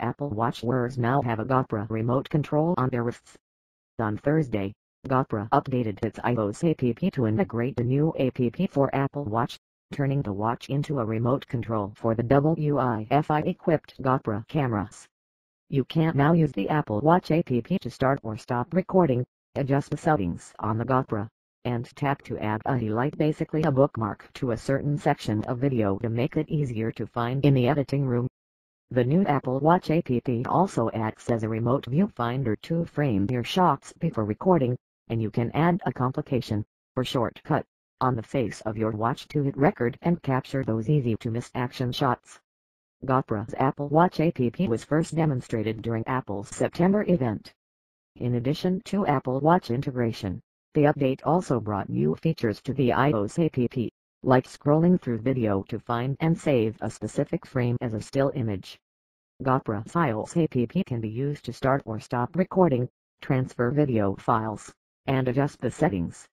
Apple Watch wearers now have a GoPro remote control on their wrists. On Thursday, GoPro updated its iOS app to integrate the new app for Apple Watch, turning the watch into a remote control for the Wi-Fi-equipped GoPro cameras. You can now use the Apple Watch app to start or stop recording, adjust the settings on the GoPro, and tap to add a highlight basically a bookmark to a certain section of video to make it easier to find in the editing room. The new Apple Watch app also acts as a remote viewfinder to frame your shots before recording, and you can add a complication, or shortcut, on the face of your watch to hit record and capture those easy-to-miss action shots. GoPro's Apple Watch app was first demonstrated during Apple's September event. In addition to Apple Watch integration, the update also brought new features to the iOS app like scrolling through video to find and save a specific frame as a still image. GoPro Files app can be used to start or stop recording, transfer video files, and adjust the settings.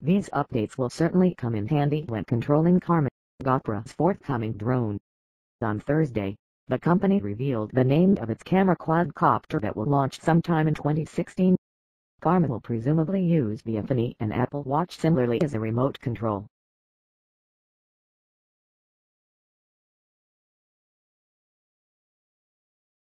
These updates will certainly come in handy when controlling Karma, GoPro's forthcoming drone. On Thursday, the company revealed the name of its camera quadcopter that will launch sometime in 2016. Karma will presumably use the Infinity and Apple Watch similarly as a remote control.